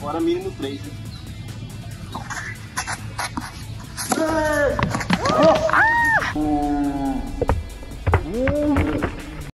Fora mínimo três né? Ah!